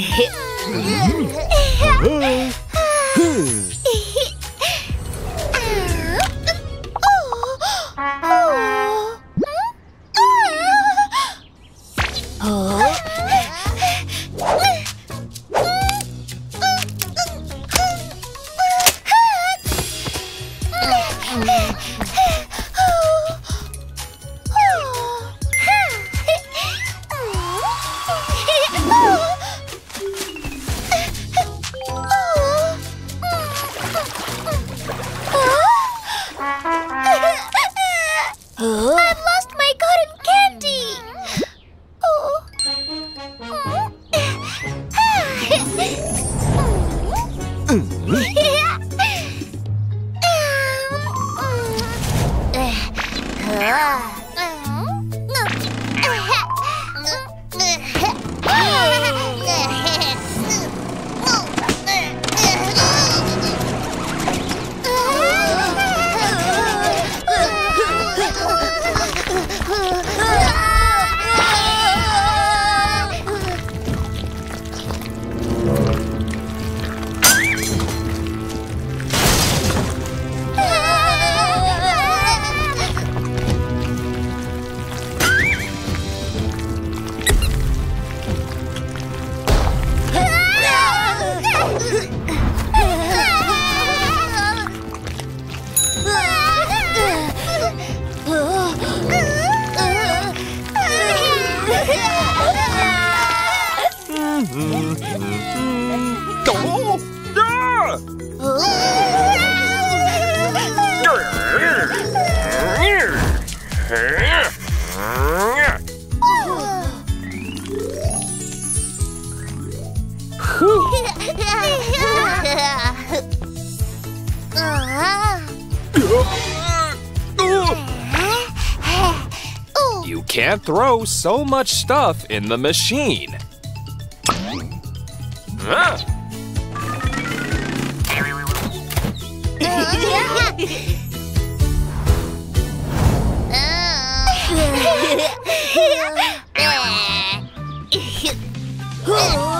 え？You can't throw so much stuff in the machine. Ah.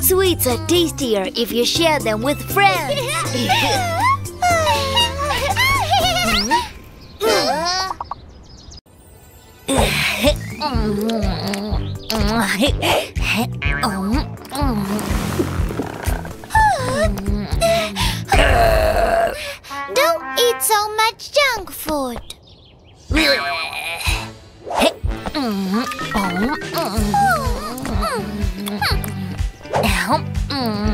Sweets are tastier if you share them with friends. Don't eat so much junk food.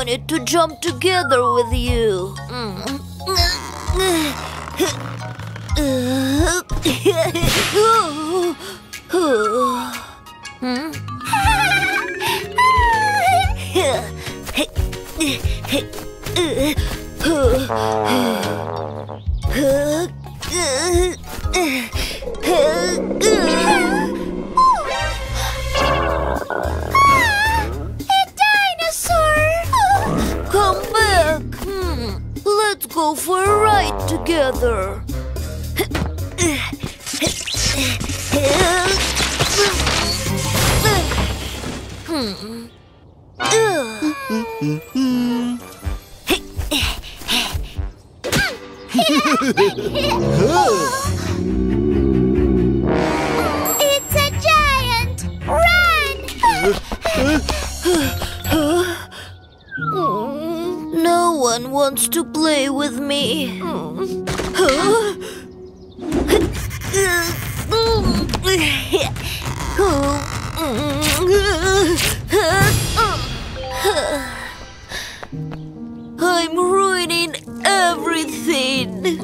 wanted to jump together with you. It's a giant! Run! No one wants to play with me. I'm ruining everything.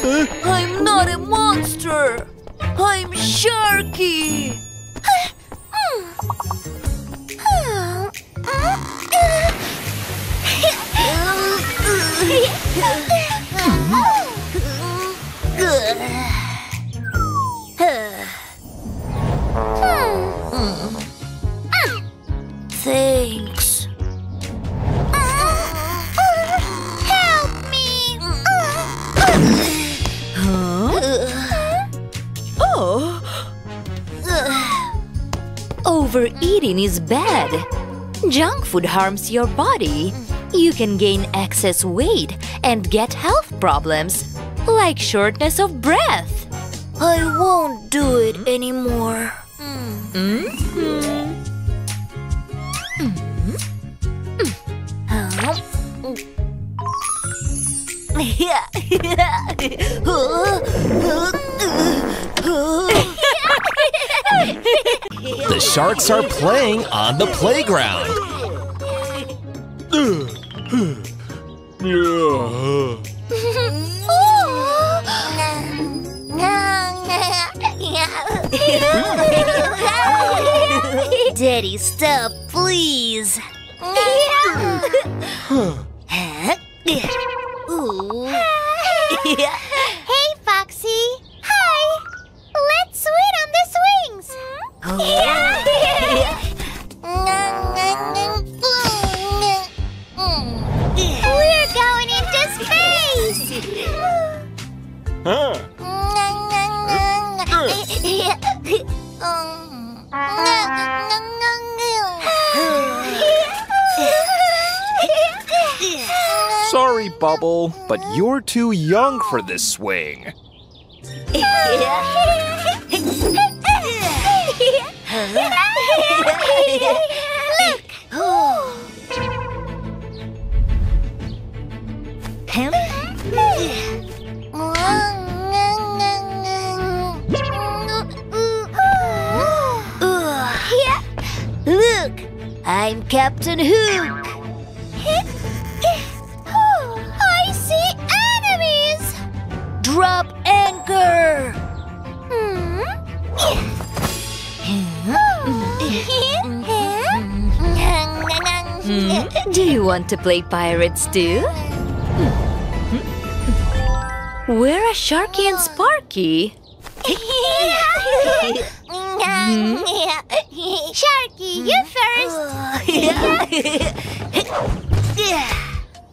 I'm not a monster. I'm Sharky. Is bad. Junk food harms your body. You can gain excess weight and get health problems, like shortness of breath. I won't do it anymore. Mm-hmm. Mm-hmm. The sharks are playing on the playground. Daddy, stop, please. hey, Sorry, Bubble, but you're too young for this swing. I'm Captain Hook. I see enemies! Drop anchor. Do you want to play pirates too? Where are a Sharky and Sparky? Mm-hmm. Sharky, you mm-hmm. first!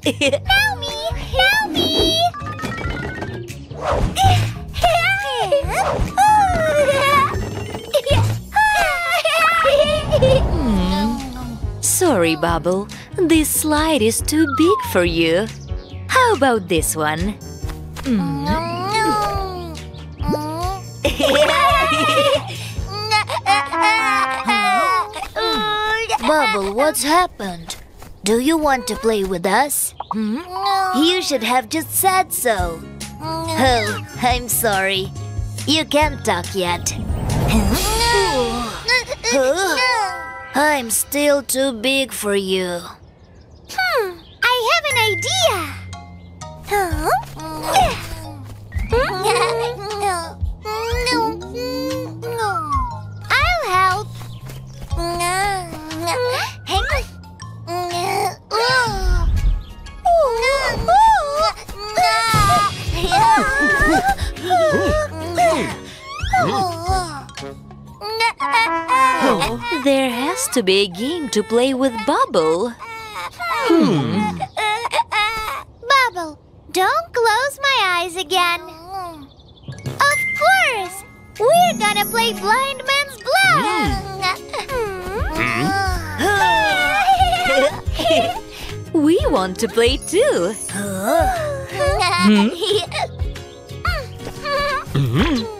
Help me! Help me! Sorry, Bubble. This slide is too big for you. How about this one? Mm-hmm. Bubble, what's happened? Do you want to play with us? Hmm? You should have just said so. No. Oh, I'm sorry. You can't talk yet. I'm still too big for you. Hmm, I have an idea. Huh? There has to be a game to play with Bubble. Hmm. Bubble, don't close my eyes again. Of course! We're gonna play Blind Man's Bluff! We want to play too. Hmm? Hmm?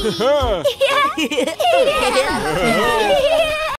It's Daddy!